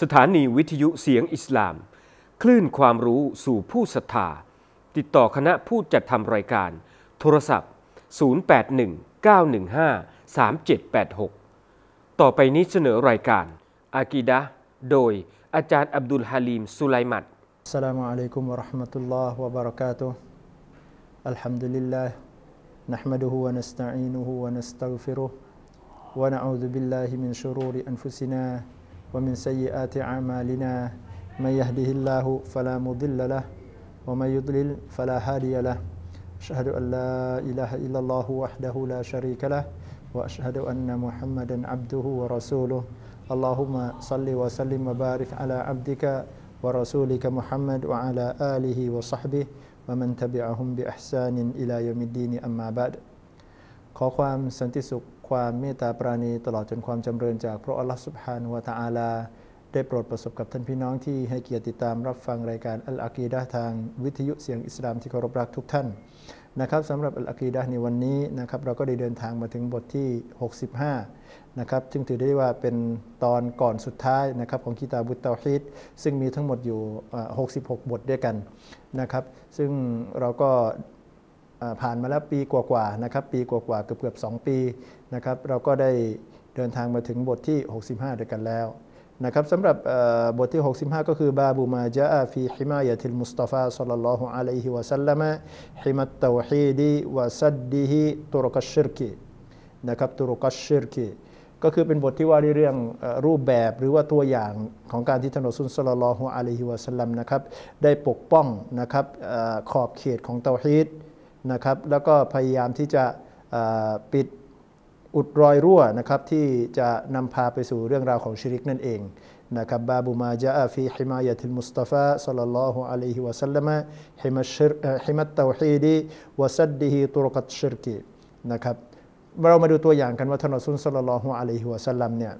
สถานีวิทยุเสียงอิสลาม คลื่นความรู้สู่ผู้ศรัทธา ติดต่อคณะผู้จัดทำรายการ โทรศัพท์ 0819153786 ต่อไปนี้เสนอรายการ อากีดะห์โดยอาจารย์อับดุลฮาลีมสุไลมัด السلام عليكم ورحمة الله وبركاته الحمد لله نحمده ونستعينه ونستغفره ونعوذ بالله من شرور أنفسنا ومن سيئات أعمالنا من يهده الله فلا مضل له ومن يضلل فلا هادي له أشهد أن لا إله إلا الله وحده لا شريك له وأشهد أن محمدا عبده ورسوله اللهم صل وسلم وبارك على عبدك ورسولك محمد وعلى آله وصحبه ومن تبعهم بإحسان إلى يوم الدين أما بعد ขอความสันติสุข ความเมตตาปราณีตลอดจนความจำเริญจากพระอัลลอฮฺสุบฮานุวะตะอาลา ได้โปรดประสบกับท่านพี่น้องที่ให้เกียรติติดตามรับฟังรายการอัลอากีดะทางวิทยุเสียงอิสลามที่เคารพรักทุกท่านนะครับสำหรับอัลอากีดะในวันนี้นะครับเราก็ได้เดินทางมาถึงบทที่ 65 นะครับซึ่งถือได้ว่าเป็นตอนก่อนสุดท้ายนะครับของกิตาบุตเตาฮิดซึ่งมีทั้งหมดอยู่ 66 บทด้วยกันนะครับ ซึ่งเราก็ ผ่านมาแล้วปีกว่าๆนะครับปีกว่าๆเกือบเกือบ2ปีนะครับเราก็ได้เดินทางมาถึงบทที่ 65 ด้วยกันแล้วนะครับสำหรับบทที่ 65 ก็คือบาบูมาจาฟีฮิมายะติลมุสตฟาสัลลัลลอฮุอะลัยฮิวะสัลลัมฮิมัตตาวฮีดีวะซัดดีฮิตุรกัชชิรกีนะครับตุรกัชชิรกีก็คือเป็นบทที่ว่าในเรื่องรูปแบบหรือว่าตัวอย่างของการที่ท่านอัสุลสลลัลลอฮุอะลัยฮิวะสัลลัมนะครับได้ปกป้องนะครับขอบเขตของเตาฮีด นะครับ แล้วก็พยายามที่จะปิดอุดรอยรั่วนะครับที่จะนำพาไปสู่เรื่องราวของชิริกนั่นเองนะครับباب ما جاء في حماية المصطفى صلى الله عليه وسلم حمى التوحيد وسده طرق الشرك นะครับเรามาดูตัวอย่างกันว่าท่านอัสุลสัลลัลลอฮุอะลัยฮิวะสัลลัมเนี่ย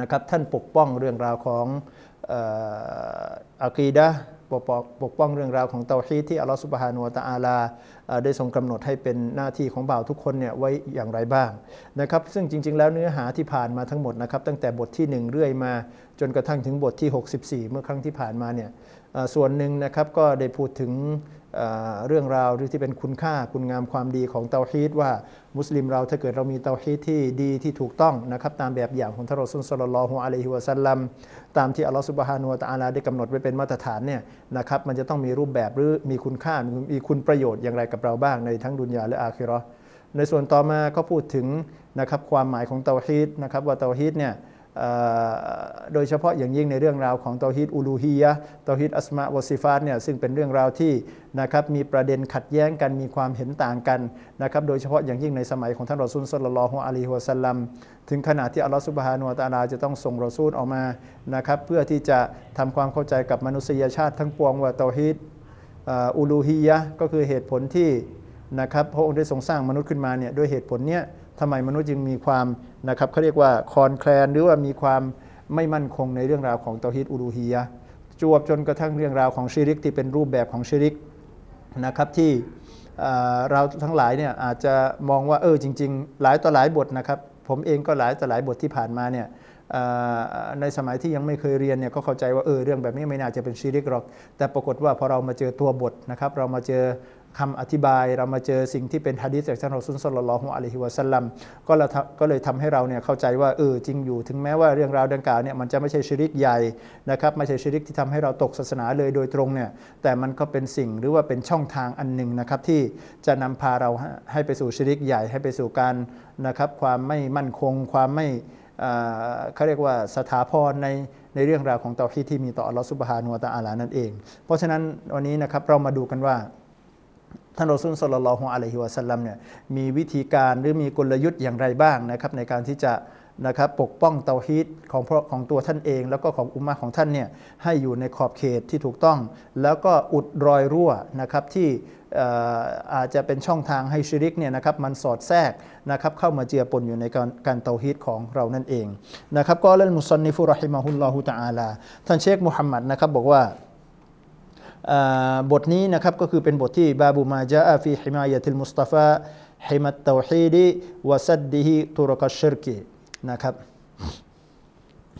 นะครับท่านปกป้องเรื่องราวของอะกีดะ ปกป้องเรื่องราวของเตาฮีที่อัลลอฮฺสุบฮานุวตะอาลาได้ทรงกำหนดให้เป็นหน้าที่ของบ่าวทุกคนเนี่ยไว้อย่างไรบ้างนะครับซึ่งจริง ๆ แล้วเนื้อหาที่ผ่านมาทั้งหมดนะครับตั้งแต่บทที่ 1 เรื่อยมา จนกระทั่งถึงบทที่ 64 เมื่อครั้งที่ผ่านมาเนี่ยส่วนหนึ่งนะครับก็ได้พูดถึง เรื่องราวหรือที่เป็นคุณค่าคุณงามความดีของเตาฮีดว่ามุสลิมเราถ้าเกิดเรามีเตาฮีดที่ดีที่ถูกต้องนะครับตามแบบอย่างของท่านรอซุลสลลัลลอฮุอะลัยฮิวะสัลลัมตามที่อัลลอฮฺสุบฮานุวะตะอาลาได้กำหนดไว้เป็นมาตรฐานเนี่ยนะครับมันจะต้องมีรูปแบบหรือมีคุณค่ามีคุณประโยชน์อย่างไรกับเราบ้างในทั้งดุนยาและอาคิรอในส่วนต่อมาก็พูดถึงนะครับความหมายของเตาฮีดนะครับว่าเตาฮีดเนี่ย โดยเฉพาะอย่างยิ่งในเรื่องราวของتوحيد ألوهية توحيد أسماء وصفات เนี่ยซึ่งเป็นเรื่องราวที่นะครับมีประเด็นขัดแย้งกันมีความเห็นต่างกันนะครับโดยเฉพาะอย่างยิ่งในสมัยของท่านรอซูลสุลลัลอฮุอะลัยฮิวะสัลลัมถึงขนาดที่อัลลอฮฺสุบฮานุวะตาลาจะต้องส่งรอซูลออกมานะครับเพื่อที่จะทำความเข้าใจกับมนุษยชาติทั้งปวงว่าตาฮิดอูลูฮียะก็คือเหตุผลที่นะครับพระองค์ได้ทรงสร้างมนุษย์ขึ้นมาเนี่ยด้วยเหตุผลเนี้ย ทำไมมนุษย์จึงมีความนะครับเขาเรียกว่าคอนแคลนหรือว่ามีความไม่มั่นคงในเรื่องราวของเตาฮิดอูรูฮียะจวบจนกระทั่งเรื่องราวของชิริกที่เป็นรูปแบบของชิริกนะครับที่เราทั้งหลายเนี่ยอาจจะมองว่าเออจริง ๆ หลายต่อหลายบทนะครับ ผมเองก็หลายต่อหลายบทที่ผ่านมาเนี่ยในสมัยที่ยังไม่เคยเรียนเนี่ยก็เข้าใจว่าเออเรื่องแบบนี้ไม่น่าจะเป็นชีริกหรอก แต่ปรากฏว่าพอเรามาเจอตัวบทนะครับ เรามาเจอ คำอธิบายเรามาเจอสิ่งที่เป็นฮะดิษจากท่านรอซุลสลลัลอฮุอะลัยฮิวะสัลลัมก็เราก็เลยทำให้เราเนี่ยเข้าใจว่าเออจริงอยู่ ถึงแม้ว่าเรื่องราวดังกล่าวเนี่ยมันจะไม่ใช่ชิริกใหญ่นะครับไม่ใช่ชิริกที่ทำให้เราตกศาสนาเลยโดยตรงเนี่ยแต่มันก็เป็นสิ่งหรือว่าเป็นช่องทางอันหนึ่งนะครับที่จะนำพาเราให้ไปสู่ชิริกใหญ่ให้ไปสู่การนะครับความไม่มั่นคงความไม่เขาเรียกว่าสถาพรในในเรื่องราวของเตาฮีที่มีต่ออัลลอฮฺสุบฮานุวะตะอาลานั่นเอง เพราะฉะนั้นวันนี้นะครับเรามาดูกันว่า ท่านรอซุลสลลลลอฮุอะลัยฮิวะสัลลัมเนี่ยมีวิธีการหรือมีกลยุทธ์อย่างไรบ้างนะครับในการที่จะนะครับปกป้องเตาฮีดของของตัวท่านเอง แล้วก็ของอุมมะของท่านเนี่ยให้อยู่ในขอบเขตที่ถูกต้อง แล้วก็อุดรอยรั่วนะครับที่อาจจะเป็นช่องทางให้ชิริกเนี่ยนะครับมันสอดแทรกนะครับเข้ามาเจือปนอยู่ในการการเตาฮีดของเรานั่นเองนะครับก็เล่นมุสนิฟุรหิมะฮุลลอฮุตะอาลาท่านเชคมุฮัมมัดนะครับบอกว่า บทนี้นะครับก็คือเป็นบทที่บาบูมาจาฟีฮิมายะติลมุสตฟาฮิมัตเตาฮีดีวะซัดดีฮิตุรกัชชิรกีนะครับ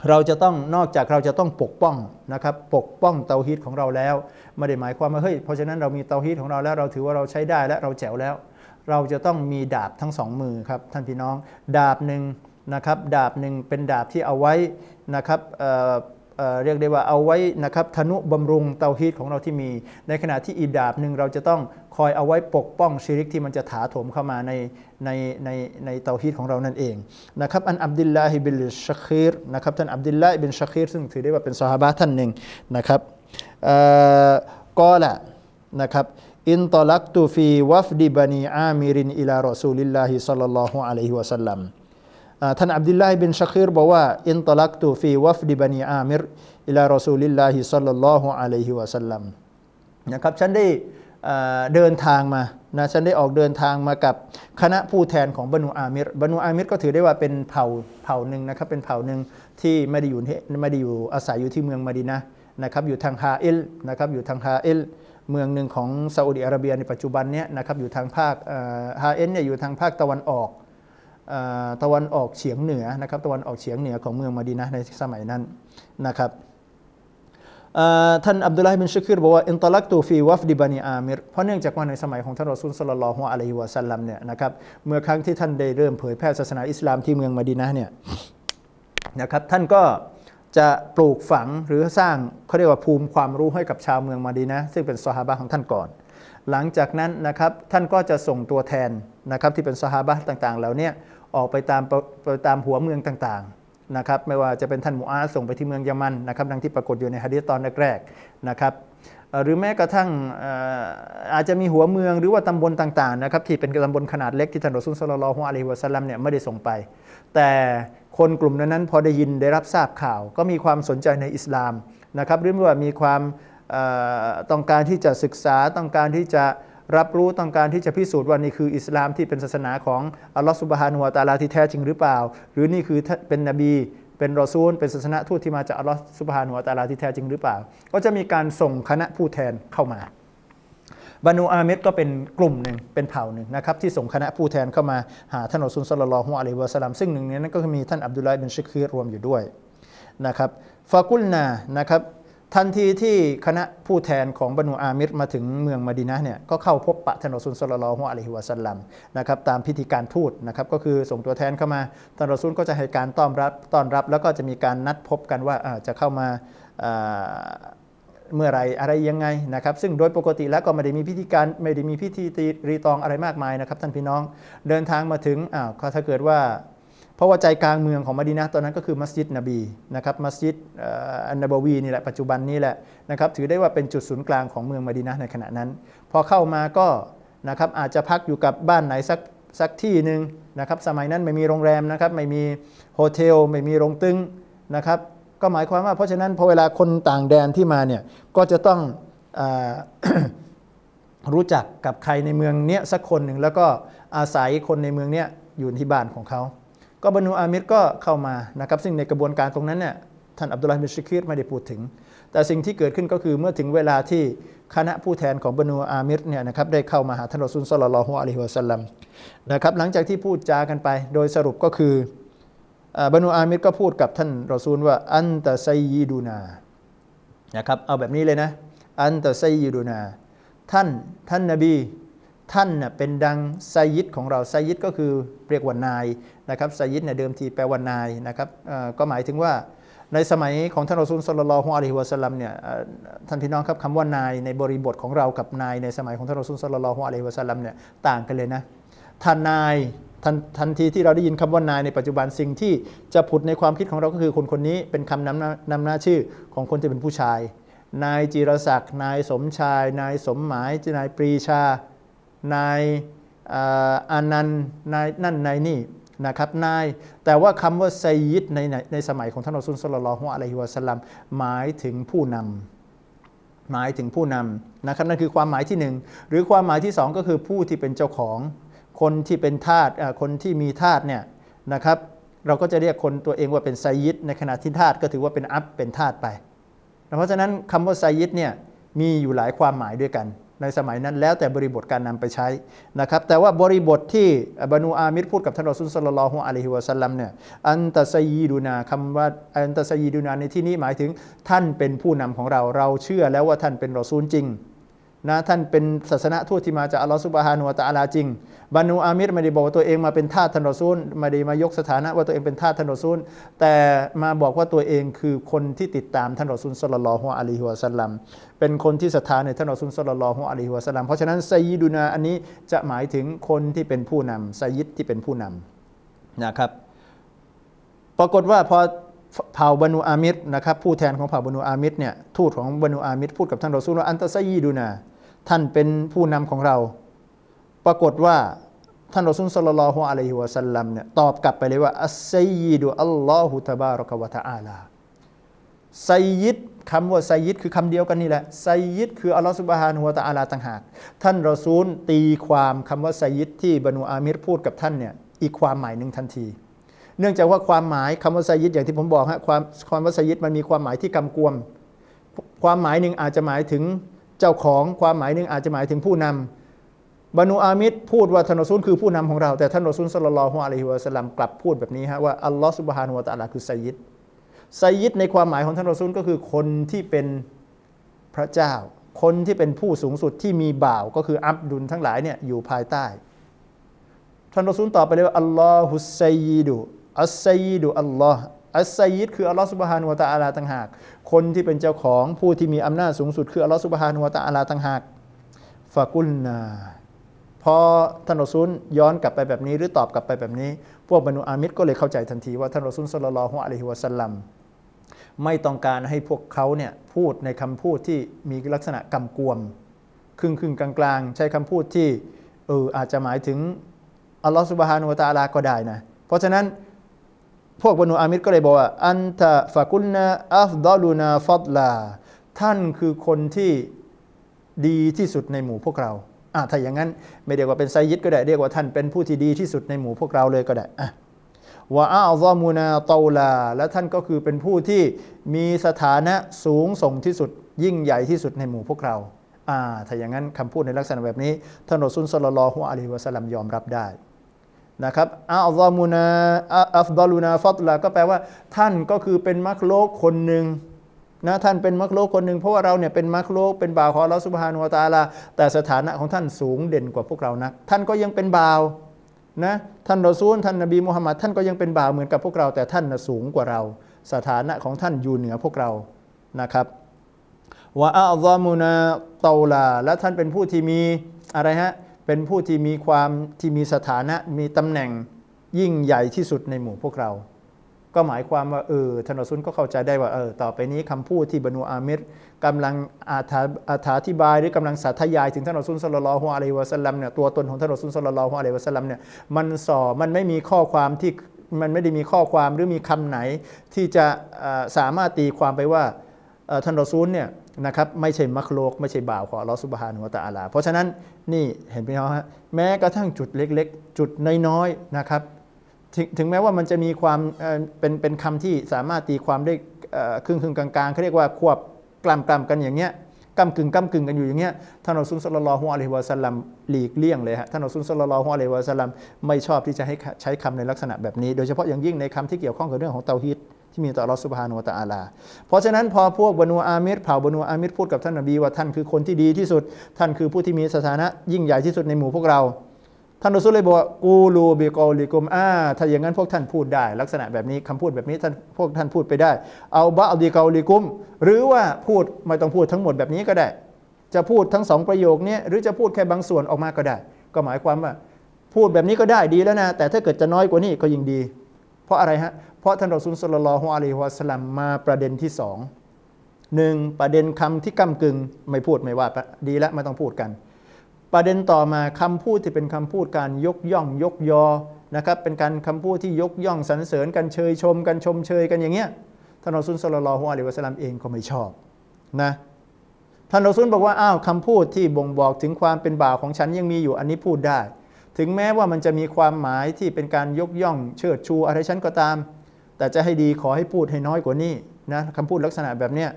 เราจะต้องนอกจากเราจะต้องปกป้องนะครับปกป้องเตาฮีดของเราแล้วไม่ได้หมายความว่าเฮ้ยเพราะฉะนั้นเรามีเตาฮีดของเราแล้วเราถือว่าเราใช้ได้และเราแจ๋วแล้ว เราจะต้องมีดาบทั้งสองมือครับท่านพี่น้อง ดาบหนึ่งนะครับดาบหนึ่งเป็นดาบที่เอาไว้นะครับ เเรียกได้ว่าเอาไว้นะครับธนุบำรุงเตาฮีดของเราที่มี ในขณะที่อีกดาบหนึ่งเราจะต้องคอยเอาไว้ปกป้องชิริกที่มันจะถาโถมเข้ามาในในในในเตาฮีดของเรานั่นเองนะครับعن عبد الله بن الشخير นะครับท่านอับดุลลาฮิบินชัคีรซึ่งถือได้ว่าเป็นซอฮาบะท่านหนึ่งนะครับقال นะครับ انطلقت في وفد بني عامر إلى رسول الله صلى الله عليه وسلم ท่านอับดุลลาฮิบินชัคีรบอกว่า انطلقت في وفد بني عامر إلى رسول الله صلى الله عليه وسلم นะครับฉันได้เดินทางมานะฉันได้ออกเดินทางมากับคณะผู้แทนของบรรนูอามิรบรรนูอามิรก็ถือได้ว่าเป็นเผ่าเผ่าหนึ่งนะครับเป็นเผ่าหนึ่งที่ไม่ได้อยู่ที่ไม่ได้อยู่อาศัยอยู่ที่เมืองมะดีนะนะครับอยู่ทางฮาอิลนะครับอยู่ทางฮาอิลเมืองหนึ่งของซาอุดิอาระเบียในปัจจุบันเนี้ยนะครับอยู่ทางภาคเอ่อฮาอิลเนี่ยอยู่ทางภาคตะวันออก ตะวันออกเฉียงเหนือนะครับตะวันออกเฉียงเหนือของเมืองมะดีนะในสมัยนั้นนะครับท่านอับดุลลาฮิบินชักิรบอกว่าอินตลักตูฟีวัฟดิบานีอามิรเพราะเนื่องจากว่าในสมัยของท่านรอซูลสัลลัลฮุอะลัยฮิวะสัลลัมเนี่ยนะครับเมื่อครั้งที่ท่านได้เริ่มเผยแพร่ศาสนาอิสลามที่เมืองมะดีนะเนี่ยนะครับท่านก็จะปลูกฝังหรือสร้างเขาเรียกว่าภูมิความรู้ให้กับชาวเมืองมะดีนะซึ่งเป็นซอฮาบะห์ของท่านก่อน หลังจากนั้นนะครับท่านก็จะส่งตัวแทนนะครับที่เป็นซอฮาบะห์ต่างๆเหล่าเนี้ ออกไปตามไปตามหัวเมืองต่างๆนะครับไม่ว่าจะเป็นท่านมูอาส่งไปที่เมืองยามันนะครับดังที่ปรากฏอยู่ในฮะดีษตอนแรกๆนะครับหรือแม้กระทั่งอาจจะมีหัวเมืองหรือว่าตำบลต่างๆนะครับที่เป็นตำบลขนาดเล็กที่ท่านรอซูลสลลัลอฮุอะลัยฮิวะสัลลัมเนี่ยไม่ได้ส่งไป แต่คนกลุ่มนั้นๆพอได้ยินได้รับทราบข่าว ก็มีความสนใจในอิสลามนะครับหรือว่ามีความต้องการที่จะศึกษาต้องการที่จะ รับรู้ต้องการที่จะพิสูจน์ว่านี่คืออิสลามที่เป็นศาสนาของอัลลอฮฺสุบฮานุวะตาลาที่แท้จริงหรือเปล่า หรือนี่คือเป็นนบีเป็นรอซูล เป็นศาสนาทูตที่มาจากอัลลอฮฺสุบฮานุวะตาลาที่แท้จริงหรือเปล่า ก็จะมีการส่งคณะผู้แทนเข้ามาบานูอาเมดก็เป็นกลุ่มหนึ่งเป็นเผ่าหนึ่งนะครับที่ส่งคณะผู้แทนเข้ามาหาท่านอัสุลสลลัลฮุอะลัยวะสัลลัมซึ่งหนึ่งในนั้นก็มีท่านอับดุลไลด์บินชิคคีรรวมอยู่ด้วยนะครับฟากุลนานะครับ ทันทีที่คณะผู้แทนของบานูอามิดมาถึงเมืองมดีนะเนี่ยก็เข้าพบปะท่านอัสุลสลลัลลฮุอะลัยฮิวะสัลลัมนะครับตามพิธีการทูตนะครับก็คือส่งตัวแทนเข้ามาท่านอัสุลก็จะให้การต้อนรับต้อนรับ แล้วก็จะมีการนัดพบกันว่าจะเข้ามาเมื่อไรอะไรยังไงนะครับซึ่งโดยปกติแล้วก็ไม่ได้มีพิธีการไม่ได้มีพิธีรีตองอะไรมากมายนะครับท่านพี่น้องเดินทางมาถึงอ้าวถ้าเกิดว่า เพราะว่าใจกลางเมืองของมดีนะตอนนั้นก็คือมัสยิดนบีนะครับมัสยิดอันนบวีนี่แหละปัจจุบันนี้แหละนะครับถือได้ว่าเป็นจุดศูนย์กลางของเมืองมดีนะในขณะนั้น พอเข้ามาก็นะครับอาจจะพักอยู่กับบ้านไหนสักสักที่หนึ่งนะครับสมัยนั้นไม่มีโรงแรมนะครับไม่มีโฮเทลไม่มีโรงตึงนะครับก็หมายความว่าเพราะฉะนั้นพอเวลาคนต่างแดนที่มาเนี่ยก็จะต้องอรู้จักกับใครในเมืองเนี้ยสักคนหนึ่งแล้วก็อาศัยคนในเมืองเนี้ยอยู่ที่บ้านของเขา ก็บรรนูอามิรก็เข้ามานะครับซึ่งในกระบวนการตรงนั้นเนี่ยท่านอับดุลลาห์บิชิคีรไม่ได้พูดถึง แต่สิ่งที่เกิดขึ้นก็คือเมื่อถึงเวลาที่คณะผู้แทนของบรรนูอามิรเนี่ยนะครับได้เข้ามาหาท่านรอซูลสัลลัลลอฮุอะลัยฮิวะสัลลัมนะครับหลังจากที่พูดจากันไป โดยสรุปก็คือบรรนูอามิรก็พูดกับท่านรอซูลว่าอันตะไซยีดูนานะครับเอาแบบนี้เลยนะอันตะไซยีดูนาท่านท่านนบีท่านน่ะเป็นดังไซยิดของเราไซยิดก็คือเรียกว่านาย นะครับไซยิดเนี่ยเดิมทีแปลว่านายนะครับก็หมายถึงว่าในสมัยของท่านรอซูลสัลลัลลอฮุอะลัยฮิวะสัลลัมเนี่ยท่านพี่น้องครับคำว่านายในบริบทของเรากับนายในสมัยของท่านรอซูลสัลลัลลอฮุอะลัยฮิวะสัลลัมเนี่ยต่างกันเลยนะท่านนายทันทันทีที่เราได้ยินคำว่านายในปัจจุบันสิ่งที่จะผุดในความคิดของเราก็คือคนคนนี้เป็นคำนำหน้านำหน้าชื่อของคนที่เป็นผู้ชาย นายจิรศักดิ์นายสมชาย นายสมหมายนายปรีชา นายอานันต์นายนั่นนายนี่ นะครับนาย แต่ว่าคำว่าไซยิดในในในสมัยของท่านอซูลสลลัลลอฮุอะลัยฮิวะสัลลัมหมายถึงผู้นำหมายถึงผู้นำนะครับนั่นคือความหมายที่หนึ่งหรือความหมายที่สองก็คือผู้ที่เป็นเจ้าของ คนที่เป็นทาสคนที่มีทาสเนี่ยนะครับเราก็จะเรียกคนตัวเองว่าเป็นไซยิดในขณะที่ทาสก็ถือว่าเป็นอัพเป็นทาสไป เพราะฉะนั้นคำว่าไซยิดเนี่ยมีอยู่หลายความหมายด้วยกัน ในสมัยนั้นแล้วแต่บริบทการนำไปใช้นะครับแต่ว่าบริบทที่บานูอามิรพูดกับท่านรอซูลสลลลลอฮุอะลัยฮิวะสัลลัมเนี่ยอันตะซยีดูนาคำว่าอันตะซยีดูนาในที่นี้หมายถึงท่านเป็นผู้นำของเราเราเชื่อแล้วว่าท่านเป็นรอซูลจริง นะท่านเป็นศาสนาทูตที่มาจากอัลลอฮฺสุบฮานุวะตะอาลาจริงบานูอามิรไม่ได้บอกว่าตัวเองมาเป็นทาสท่านรอซูลไม่ได้มายกสถานะว่าตัวเองเป็นทาสท่านรอซูลแต่มาบอกว่าตัวเองคือคนที่ติดตามท่านรอซูลสุลลัลอฮุอะลัยฮิวะสัลลัมเป็นคนที่ศรัทธาในท่านรอซูลสุลลัลอฮุอะลัยฮิวะสัลลัมเพราะฉะนั้นไซยิดูนาอันนี้จะหมายถึงคนที่เป็นผู้นำไซยิดที่เป็นผู้นำนะครับ ปรากฏว่าพอเผ่าบรรนูอามิรนะครับผู้แทนของเผ่าบรรนูอามิรเนี่ยทูตของบรรนูอามิรพูดกับท่านรอซูลว่าอันตะไซยีดูนา ท่านเป็นผู้นำของเรา ปรากฏว่าท่านรอซูลสลลัลลอฮุอะลัยฮิวะสัลลัมเนี่ยตอบกลับไปเลยว่าอัสไซยิดุอัลลอฮุตะบารกะวะตะอาลาไซยิดคำว่าไซยิดคือคำเดียวกันนี่แหละไซยิดคืออัลลอฮฺสุบฮานุวะตะอาลาต่างหาก ท่านรอซูลตีความคำว่าไซยิดที่บรรนูอามิรพูดกับท่านเนี่ยอีกความหมายหนึ่งทันที เนื่องจากว่าความหมายคำว่าไซยิดอย่างที่ผมบอกฮะความความว่าไซยิดมันมีความหมายที่กำกวม ความหมายหนึ่งอาจจะหมายถึง เจ้าของความหมายหนึ่งอาจจะหมายถึงผู้นำบรรนูอามิดพูดว่าท่านรอซูลคือผู้นำของเรา แต่ท่านรอซูลสลลัลอฮุอะลัยฮิวะสัลลัมกลับพูดแบบนี้ฮะว่าอัลลอฮฺสุบฮานุวะตะลาคือไซยิดไซยิดในความหมายของท่านรอซูลก็คือคนที่เป็นพระเจ้า คนที่เป็นผู้สูงสุดที่มีบ่าวก็คืออับดุลทั้งหลายเนี่ยอยู่ภายใต้ ท่านรอซูลตอบไปเลยว่าอัลลอฮุไซยิดุอัสไซยิดุอัลลอฮ์ อัสไซยิดคืออัลลอฮฺสุบฮานุวะตะอาลาต่างหาก คนที่เป็นเจ้าของผู้ที่มีอำนาจสูงสุดคืออัลลอฮฺสุบฮานุวะตะอาลาต่างหากฟากุลนาพอท่านรอซูลย้อนกลับไปแบบนี้หรือตอบกลับไปแบบนี้ พวกบรรดอามิดก็เลยเข้าใจทันทีว่าท่านรอซูลสุลลัลฮุอะลัยฮิวะสัลลัมไม่ต้องการให้พวกเขาเนี่ยพูดในคำพูดที่มีลักษณะกำกวม ครึ่งครึ่งกลางๆ ใช้คำพูดที่เอออาจจะหมายถึงอัลลอฮฺสุบฮานุวะตะอาลาก็ได้นะ เพราะฉะนั้น พวกบรรดอามิดก็เลยบอกว่า อันตะฟะกุลนาอัฟดอลูนาฟัดลา ท่านคือคนที่ดีที่สุดในหมู่พวกเราอะถ้าอย่างนั้นไม่เรียกว่าเป็นไซยิดก็ได้เรียกว่าท่านเป็นผู้ที่ดีที่สุดในหมู่พวกเราเลยก็ได้อะวะอาซอมูนาตอลา และท่านก็คือเป็นผู้ที่มีสถานะสูงส่งที่สุด ยิ่งใหญ่ที่สุดในหมู่พวกเราอ่าถ้าอย่างนั้นคำพูดในลักษณะแบบนี้ท่านรอซุลสลลอฮุอะลัยฮิวะสัลลัมยอมรับได้ นะครับอาซอมูนาอัฟดอลูนาฟัตลาก็แปลว่า ท่านก็คือเป็นมักโลกคนหนึ่งนะท่านเป็นมักโลกคนหนึ่งเพราะว่าเราเนี่ยเป็นมักโลกเป็นบ่าวของเราสุบฮานุวตาลา แต่สถานะของท่านสูงเด่นกว่าพวกเรานะท่านก็ยังเป็นบ่าวนะท่านรอซูลท่านนบีมุฮัมมัดท่านก็ยังเป็นบ่าวเหมือนกับพวกเรา แต่ท่านสูงกว่าเรา สถานะของท่านอยู่เหนือพวกเรานะครับวะอัลลอมูนาตาลาและท่านเป็นผู้ที่มีอะไรฮะ เป็นผู้ที่มีความที่มีสถานะมีตำแหน่งยิ่งใหญ่ที่สุดในหมู่พวกเรา ก็หมายความว่าเออท่านรอซุนก็เข้าใจได้ว่าเออต่อไปนี้คำพูดที่บรรนูอามิรกำลังอาถาธิบายหรือกำลังสาธยายถึงท่านรอซุนสุลลัลฮุอะลัยวะสัลลัมเนี่ยตัวตนของท่านรอซุนสุลลัลฮุอะลัยวะสัลลัมเนี่ยมันส่อมันไม่มีข้อความที่มันไม่ได้มีข้อความหรือมีคำไหนที่จะสามารถตีความไปว่าท่านรอซูลเนี่ย นะครับไม่ใช่มักโลก ไม่ใช่บ่าวของลอสุบฮานุวะตะอาลา เพราะฉะนั้นนี่เห็นไหมครับแม้กระทั่งจุดเล็กๆ จุดน้อยๆนะครับถึงแม้ว่ามันจะมีความเป็นเป็นคำที่สามารถตีความได้ครึ่งครึ่งกลางๆเขาเรียกว่าควบกล่ำกล่ำกันอย่างเงี้ยกำกึ่งกำกึ่งกันอยู่อย่างเงี้ยท่านอัสุลสลลัลฮุอะลัยฮิวะสัลลัมหลีกเลี่ยงเลยฮะท่านอัสุลสลลัลฮุอะลัยฮิวะสัลลัมไม่ชอบที่จะให้ใช้คำในลักษณะแบบนี้ โดยเฉพาะอย่างยิ่งในคำที่เกี่ยวข้องกับเรื่องของเตาฮิด ที่มีต่ออัลลอฮฺสุบฮานุวะตะอาลา เพราะฉะนั้นพอพวกบรรนูอามิรเผ่าบรรนูอามิรพูดกับท่านนบีว่าท่านคือคนที่ดีที่สุด ท่านคือผู้ที่มีสถานะยิ่งใหญ่ที่สุดในหมู่พวกเรา ท่านรอซูลเลยบอกกูรูบิกอลิกุมอ่าถ้าอย่างนั้นพวกท่านพูดได้ ลักษณะแบบนี้คำพูดแบบนี้ท่านพวกท่านพูดไปได้ เอาบะอัลดีกอลิกุม หรือว่าพูดไม่ต้องพูดทั้งหมดแบบนี้ก็ได้ จะพูดทั้งสองประโยคนี้หรือจะพูดแค่บางส่วนออกมาก็ได้ ก็หมายความว่า พูดแบบนี้ก็ได้ดีแล้วนะแต่ถ้าเกิดจะน้อยกว่านี้ก็ยิ่งดี เพราะอะไรฮะ เพราะท่านรอซูลสุลลัลฮุอะลัยฮิวะสลัมมาประเด็นที่สองหนึ่งประเด็นคำที่ก้ากึ่งไม่พูดไม่ว่าดีแล้วไม่ต้องพูดกัน ประเด็นต่อมาคำพูดที่เป็นคำพูดการยกย่องยกยอนะครับเป็นการคำพูดที่ยกย่องสรรเสริญกันเชยชม กันชมเชยกันอย่างเงี้ยท่านอัสลสลลัลฮุอะลัยวะสลามเองก็ไม่ชอบนะท่านอัสุลบอกว่าอ้าวคำพูดที่บ่งบอกถึงความเป็นบ่าวของฉันยังมีอยู่อันนี้พูดได้ ถึงแม้ว่ามันจะมีความหมายที่เป็นการยกย่องเชิดชูอะไรฉันก็ตาม แต่จะให้ดีขอให้พูดให้น้อยกว่านี้นะคำพูดลักษณะแบบเนี้ย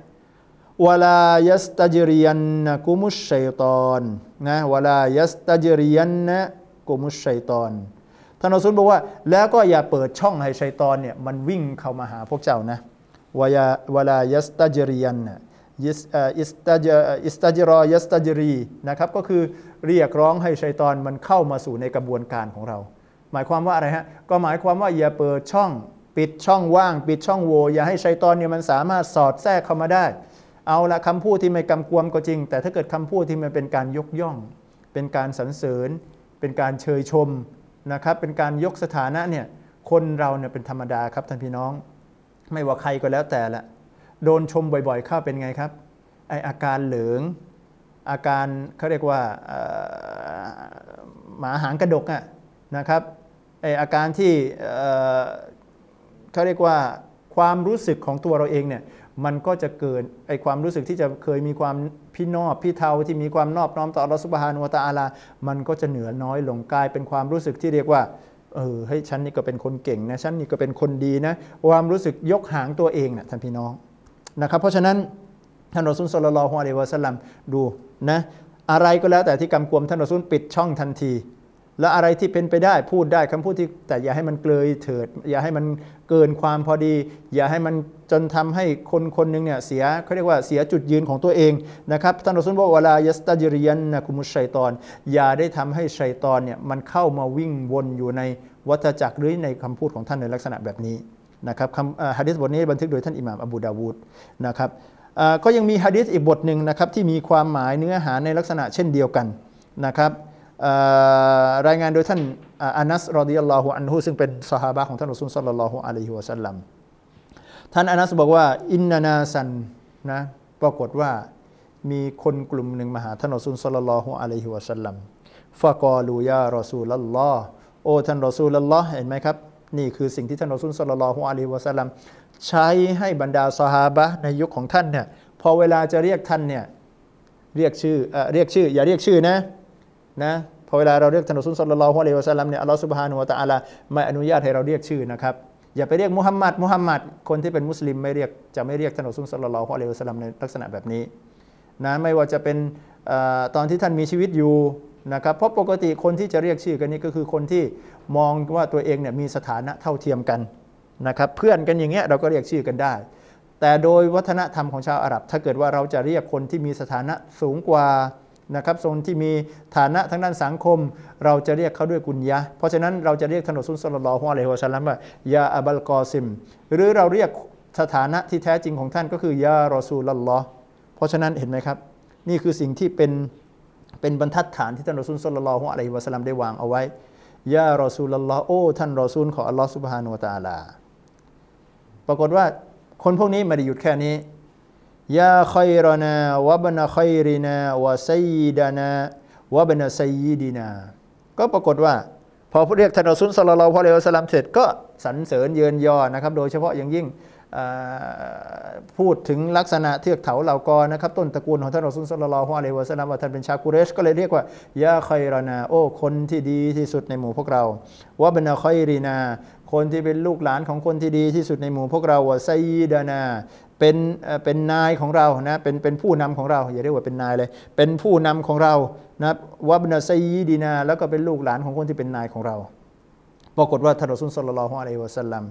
วลายัสตาจริยันนะกุมุชชัยตอนนะวลายัสตาจริยันนะกุมุชชัยตอนท่านอัสุลบอกว่า แล้วก็อย่าเปิดช่องให้ชัยตอนเนี่ยมันวิ่งเข้ามาหาพวกเจ้านะวายาวลายัสตาจริยันนะ อิสตาจอิสตาจรอยัสตาจรีนะครับก็คือเรียกร้องให้ชัยตอนมันเข้ามาสู่ในกระบวนการของเรา หมายความว่าอะไรฮะก็หมายความว่าอย่าเปิดช่องปิดช่องว่าง ปิดช่องโหว่อย่าให้ชัยตอนเนี่ยมันสามารถสอดแทรกเข้ามาได้ เอาละคำพูดที่ไม่กำกวมก็จริง แต่ถ้าเกิดคำพูดที่มันเป็นการยกย่อง เป็นการสรรเสริญ เป็นการเชยชมนะครับเป็นการยกสถานะเนี่ยคนเราเนี่ยเป็นธรรมดาครับท่านพี่น้อง ไม่ว่าใครก็แล้วแต่ละ โดนชมบ่อยๆ เข้าเป็นไงครับไออาการเหลืองอาการเขาเรียกว่าหมาหางกระดกอะนะครับไออาการที่เขาเรียกว่าความรู้สึกของตัวเราเองเนี่ยมันก็จะเกินไอความรู้สึกที่จะเคยมีความพี่นอบพี่เทาที่มีความนอบน้อมต่อรัสุบฮานุตาอาลา มันก็จะเหนือน้อยลงกลายเป็นความรู้สึกที่เรียกว่าเออให้ฉันนี่ก็เป็นคนเก่งนะฉันนี่ก็เป็นคนดีนะความรู้สึกยกหางตัวเองนะท่านพี่น้อง นะครับ เพราะฉะนั้นท่านรอซุลสุลลัลฮวาเลวะสัลลัมดูนะอะไรก็แล้วแต่ที่กำกวมท่านรอซุลปิดช่องทันที และอะไรที่เป็นไปได้พูดได้คำพูดที่แต่อย่าให้มันเกลยเถิด อย่าให้มันเกินความพอดี อย่าให้มันจนทำให้คนคนหนึ่งเนี่ยเสียเขาเรียกว่าเสียจุดยืนของตัวเองนะครับท่านรอซุลบอกวลายัสตาจริยันนะคุมุชัยตอน อย่าได้ทำให้ชัยตอนเนี่ยมันเข้ามาวิ่งวนอยู่ในวัฏจักรหรือในคำพูดของท่านในลักษณะแบบนี้ นะครับคำฮะดิษบทนี้บันทึกโดยท่านอิหม่ามอบูดาวูดนะครับก็ยังมีฮะดิษอีกบทหนึ่งนะครับที่มีความหมายเนื้อหาในลักษณะเช่นเดียวกันนะครับรายงานโดยท่านอานัสรอดิยัลลอฮุอันฮุซึ่งเป็นสหาบะของท่านรอซูลสัลลัลลอฮุอะลัยฮิวะสัลลัมท่านอานัสบอกว่าอินนานาซันนะปรากฏว่ามีคนกลุ่มหนึ่งมาหาท่านรอซูลสัลลัลลอฮุอะลัยฮิวะสัลลัมฟะกอลูยารอซูลลลอฮ์โอ้ท่านรอซูลลอฮ์เห็นไหมครับ นี่คือสิ่งที่ท่านอซูลสัลลัลลฮุอะลัยวะสัลลัมใช้ให้บรรดาสหาบะในยุคของท่านเนี่ยพอเวลาจะเรียกท่านเนี่ยเรียกชื่อเออเรียกชื่อ อย่าเรียกชื่อนะนะพอเวลาเราเรียกท่านอซูลสัลลัลลฮุอะลัยวะสัลลัมเนี่ยอัลลอฮฺสุบฮานุวะตะอาลาไม่อนุญาตให้เราเรียกชื่อนะครับอย่าไปเรียกมุฮัมมัดมุฮัมมัดคนที่เป็นมุสลิมไม่เรียกจะไม่เรียกท่านอซูลสัลลัลลฮุอะลัยวะสัลลัมในลักษณะแบบนี้นะไม่ว่าจะเป็นตอนที่ท่านมีชีวิตอยู่ นะครับเพราะปกติคนที่จะเรียกชื่อกันนี้ก็คือคนที่มองว่าตัวเองเนี่ยมีสถานะเท่าเทียมกันนะครับเพื่อนกันอย่างเงี้ยเราก็เรียกชื่อกันได้ แต่โดยวัฒนธรรมของชาวอาหรับ ถ้าเกิดว่าเราจะเรียกคนที่มีสถานะสูงกว่านะครับโซนที่มีฐานะทางด้านสังคม เราจะเรียกเขาด้วยกุญยะ เพราะฉะนั้นเราจะเรียกถนนสุนสลลอฮุอะลัยฮิวะสัลลัมว่ายาอับลกอซิม หรือเราเรียกสถานะที่แท้จริงของท่านก็คือยารอซูลลอเพราะฉะนั้นเห็นไหมครับ นี่คือสิ่งที่เป็น เป็นบรรทัดฐานที่ท่านรอซูลสลลัลอฮุอะลัยฮิวะสัลลัมได้วางเอาไว้ยารอซูลลอฮ์โอ้ท่านรอซูลของอัลลอฮ์สุบฮานุวะตาลา ปรากฏว่าคนพวกนี้ไม่ได้หยุดแค่นี้ยาคอยรนาวะบนาคอยรินาวะไซยิดานาวะบนาไซยิดีนา ก็ปรากฏว่า พอเรียกท่านรอัสุลสลลัลฮุอะลัยฮิวะสัลลัมเสร็จก็สรรเสริญเยินยอนะครับ โดยเฉพาะอย่างยิ่ง พูดถึงลักษณะเทือกเถาเหล่ากอนะครับต้นตระกูลของท่านอัสุลสลลัลฮุอะลัยวะสลลัมว่าท่านเป็นชาวกุเรชก็เลยเรียกว่ายาคอยรนาโอ้คนที่ดีที่สุดในหมู่พวกเราวะบนาคอยรินา คนที่เป็นลูกหลานของคนที่ดีที่สุดในหมู่พวกเราวะไซยิดานาเป็นเป็นนายของเรานะเป็นเป็นผู้นำของเราอย่าเรียกว่าเป็นนายเลย เป็นผู้นำของเรานะวับนาไซยีดีนา แล้วก็เป็นลูกหลานของคนที่เป็นนายของเรา ปรากฏว่าท่านรอซุลสลลัลฮุอะลัยวะสัลลัม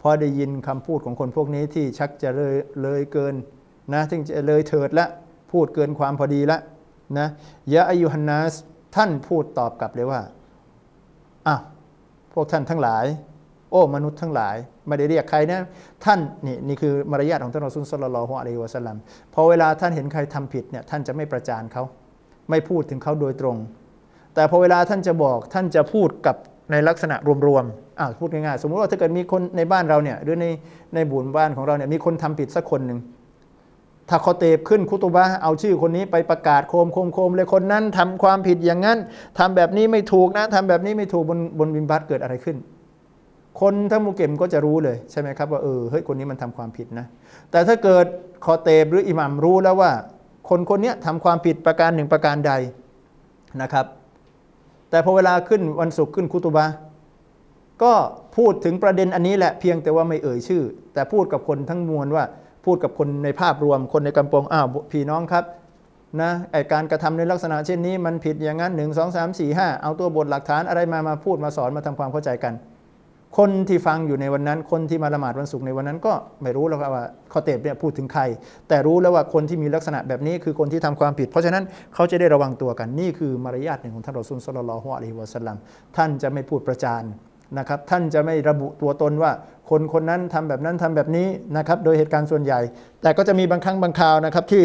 พอได้ยินคำพูดของคนพวกนี้ที่ชักจะเลยเลยเกินนะถึงจะเลยเถิดละพูดเกินความพอดีละนะยะอายุฮันนัสท่านพูดตอบกลับเลยว่าอ้าวพวกท่านทั้งหลาย โอ้มนุษย์ทั้งหลาย ไม่ได้เรียกใครนะท่านนี่นี่คือมารยาทของท่านรอซุลสลลัลฮุอะลัยวะสัลลัมพอเวลาท่านเห็นใครทำผิดเนี่ยท่านจะไม่ประจานเขาไม่พูดถึงเขาโดยตรง แต่พอเวลาท่านจะบอกท่านจะพูดกับ ในลักษณะรวมๆพูดง่ายๆ สมมติว่าถ้าเกิดมีคนในบ้านเราเนี่ยหรือในในบุญบ้านของเราเนี่ยมีคนทำผิดสักคนหนึ่งถ้าเขาเตบขึ้นคุตุบะเอาชื่อคนนี้ไปประกาศโคมโคมโคมเลยคนนั้นทำความผิดอย่างนั้นทำแบบนี้ไม่ถูกนะทำแบบนี้ไม่ถูกบนบนบิมบัตเกิดอะไรขึ้น คนทั้งมุเก็มก็จะรู้เลยใช่ไหมครับว่าเออเฮ้ยคนนี้มันทำความผิดนะ แต่ถ้าเกิดคอเตบหรืออิหมัมรู้แล้วว่า คนคนนี้ทำความผิดประการหนึ่งประการใดนะครับ แต่พอเวลาขึ้นวันศุกร์ขึ้นคุตุบะก็พูดถึงประเด็นอันนี้แหละเพียงแต่ว่าไม่เอ่ยชื่อ แต่พูดกับคนทั้งมวลว่าพูดกับคนในภาพรวม คนในกำปองอ้าวพี่น้องครับนะไอการกระทำในลักษณะเช่นนี้มันผิดอย่างนั้นหนึ่งสองสามสี่ห้าเอาตัวบทหลักฐานอะไรมามาพูดมาสอนมาทำความเข้าใจกัน คนที่ฟังอยู่ในวันนั้น คนที่มาละหมาดวันศุกร์ในวันนั้นก็ไม่รู้แล้วว่าข้อเตบเนี่ยพูดถึงใคร แต่รู้แล้วว่าคนที่มีลักษณะแบบนี้คือคนที่ทำความผิด เพราะฉะนั้นเขาจะได้ระวังตัวกันนี่คือมารยาทหนึ่งของท่านรอซูลสุลลัลฮวอะลัยฮิวะสัลลัมท่านจะไม่พูดประจานนะครับท่านจะไม่ระบุตัวตนว่า คนคนนั้นทำแบบนั้นทำแบบนี้นะครับโดยเหตุการณ์ส่วนใหญ่ แต่ก็จะมีบางครั้งบางคราวนะครับที่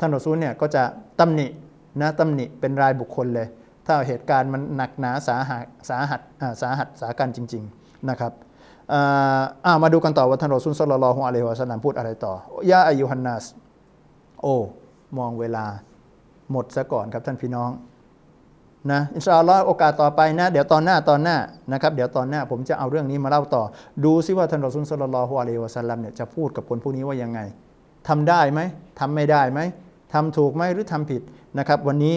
ท่านรอซูลเนี่ยก็จะตำหนินะตำหนิเป็นรายบุคคลเลย ถ้าเหตุการณ์มันหนักหนาสาหัสสาหัสสาหัสสาการจริง ๆ นะครับามาดูกันต่อว่าท่านรอซูลสัลลัลลอฮุอะลัยฮิวะสัลลัมพูดอะไรต่อยาอายุฮันนัสโอ้มองเวลาหมดซะก่อนครับท่านพี่น้องนะإن شاء الله โอกาสต่อไปนะ เดี๋ยวตอนหน้าตอนหน้านะครับเดี๋ยวตอนหน้าผมจะเอาเรื่องนี้มาเล่าต่อ ดูซิว่าท่านรอซูล صلى الله عليه وسلم เนี่ยจะพูดกับคนพวกนี้ว่ายังไงทำได้ไหมทำไม่ได้ไหมทำถูกไหมหรือทำผิดนะครับ วันนี้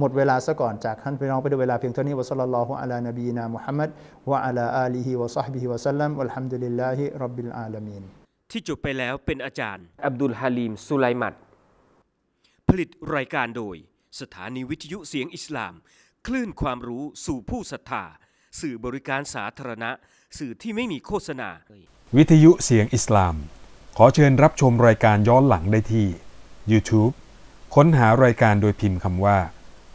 หมดเวลาซะก่อนจากท่านพี่น้องไปด้วยเวลาเพียงเท่านี้وصلى الله على نبينا محمد وعلى آله وصحبه وسلم والحمد لله رب العالمين ที่จบไปแล้วเป็นอาจารย์ อับดุลฮาลีมสุไลมัดผลิตรายการโดย สถานีวิทยุเสียงอิสลาม คลื่นความรู้สู่ผู้ศรัทธา สื่อบริการสาธารณะ สื่อที่ไม่มีโฆษณา วิทยุเสียงอิสลาม ขอเชิญรับชมรายการย้อนหลังได้ที่ YouTube ค้นหารายการโดยพิมพ์คำว่า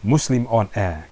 Muslim on Air